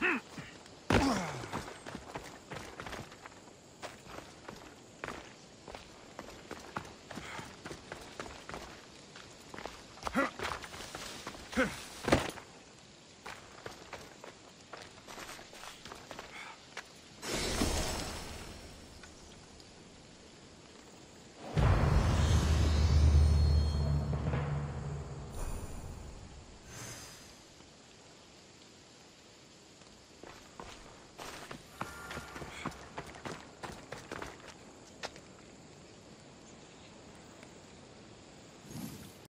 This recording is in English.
Hmm.